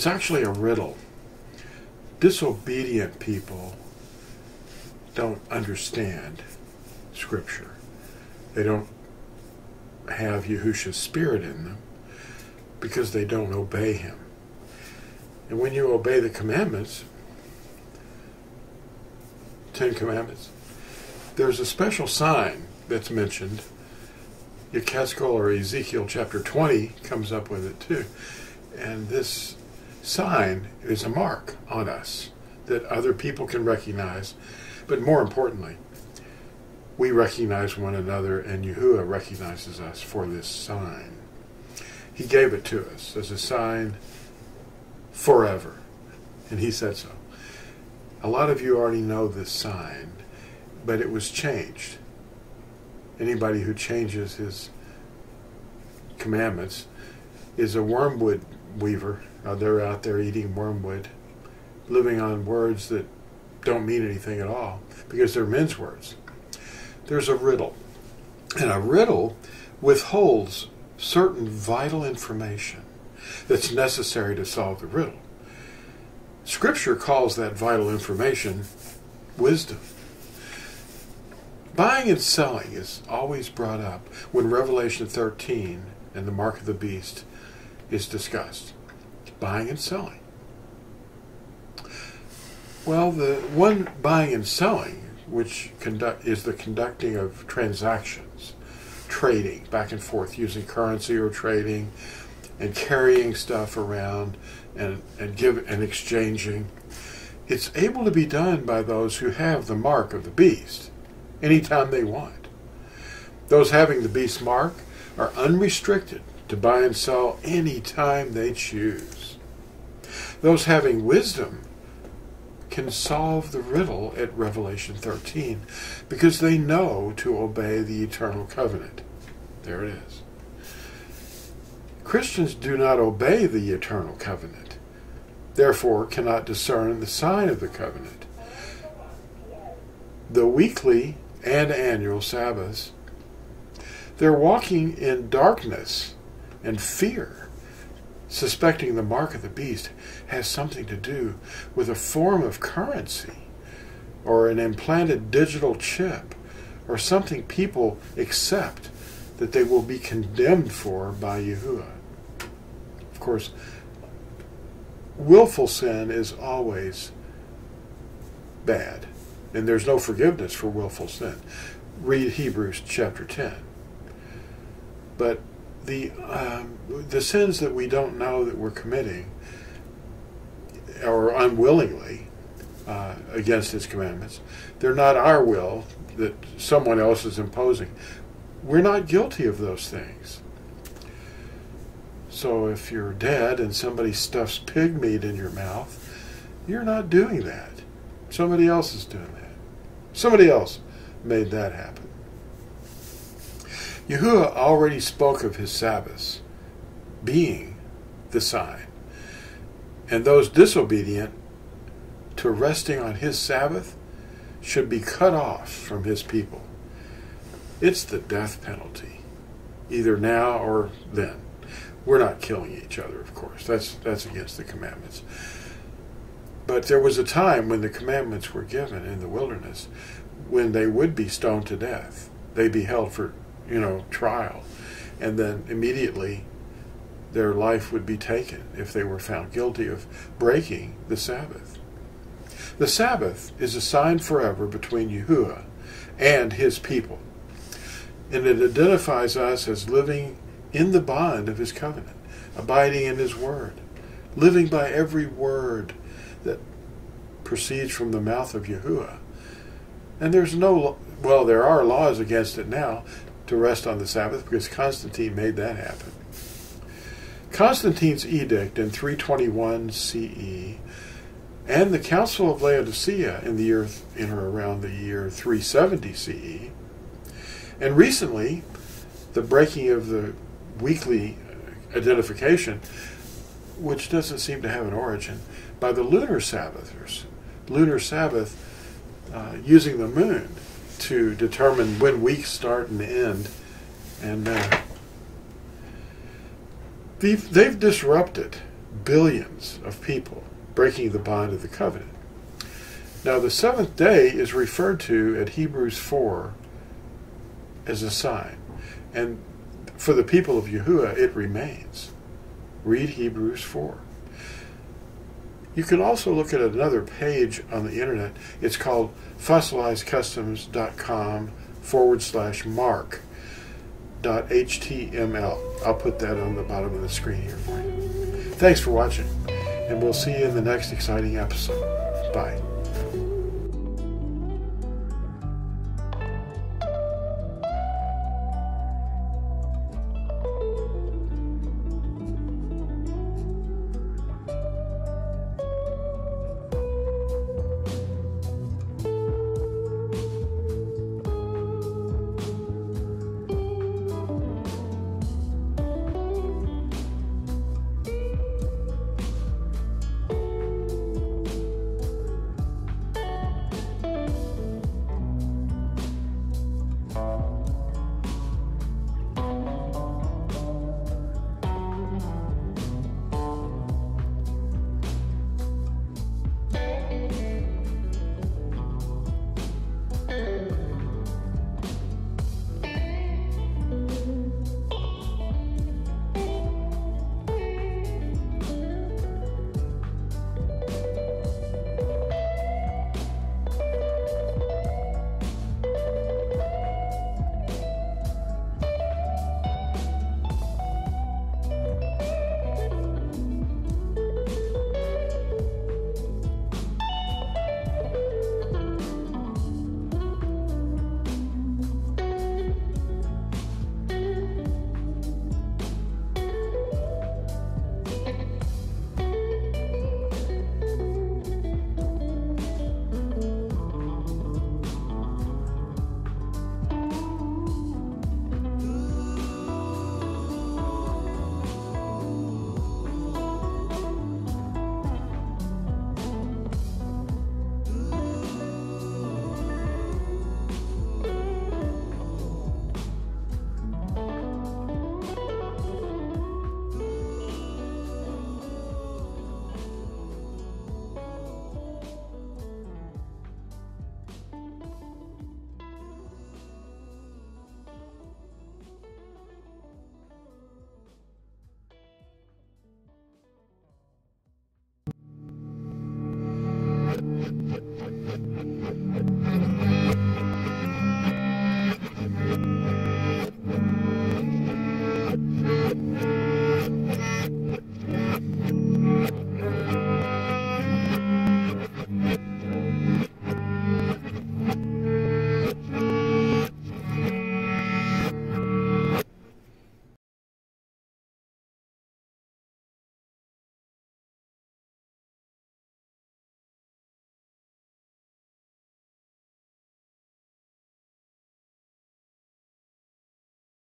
It's actually a riddle. Disobedient people don't understand Scripture. They don't have Yahusha's spirit in them because they don't obey him. And when you obey the commandments, Ten Commandments, there's a special sign that's mentioned. Yechezkel or Ezekiel chapter 20 comes up with it too. And this sign is a mark on us that other people can recognize. But more importantly, we recognize one another and Yahuah recognizes us for this sign. He gave it to us as a sign forever. And he said so. A lot of you already know this sign, but it was changed. Anybody who changes his commandments is a wormwood weaver. Now they're out there eating wormwood, living on words that don't mean anything at all because they're men's words. There's a riddle, and a riddle withholds certain vital information that's necessary to solve the riddle. Scripture calls that vital information wisdom. Buying and selling is always brought up when Revelation 13 and the mark of the beast is discussed. Buying and selling. Well, the one buying and selling, which conduct, is the conducting of transactions, trading back and forth using currency or trading, and carrying stuff around and, and give and exchanging. It's able to be done by those who have the mark of the beast anytime they want. Those having the beast mark are unrestricted to buy and sell anytime they choose. Those having wisdom can solve the riddle at Revelation 13 because they know to obey the eternal covenant. There it is. Christians do not obey the eternal covenant, therefore cannot discern the sign of the covenant. The weekly and annual Sabbaths, they're walking in darkness and fear, suspecting the mark of the beast has something to do with a form of currency or an implanted digital chip or something people accept that they will be condemned for by Yahuah. Of course, willful sin is always bad, and there's no forgiveness for willful sin. Read Hebrews chapter 10. But the um, the sins that we don't know that we're committing, or unwillingly uh, against His commandments, they're not our will that someone else is imposing. We're not guilty of those things. So if you're dead and somebody stuffs pig meat in your mouth, you're not doing that. Somebody else is doing that. Somebody else made that happen. Yahuah already spoke of his Sabbaths being the sign. And those disobedient to resting on his Sabbath should be cut off from his people. It's the death penalty, either now or then. We're not killing each other, of course. That's that's against the commandments. But there was a time when the commandments were given in the wilderness when they would be stoned to death. They'd be held for, you know, trial. And then immediately their life would be taken if they were found guilty of breaking the Sabbath. The Sabbath is a sign forever between Yahuah and his people. And it identifies us as living in the bond of his covenant, abiding in his word, living by every word that proceeds from the mouth of Yahuah. And there's no, well, there are laws against it now to rest on the Sabbath because Constantine made that happen. Constantine's edict in 321 CE and the Council of Laodicea in the year in or around the year 370 CE, and recently the breaking of the weekly identification, which doesn't seem to have an origin, by the lunar Sabbathers. Lunar Sabbath uh, using the moon to determine when weeks start and end. And uh, they've, they've disrupted billions of people breaking the bond of the covenant. Now, the seventh day is referred to at Hebrews 4 as a sign. And for the people of Yahuah, it remains. Read Hebrews 4. You can also look at another page on the internet. It's called fossilizedcustoms.com forward slash mark dot html. I'll put that on the bottom of the screen here for you. Thanks for watching, and we'll see you in the next exciting episode. Bye.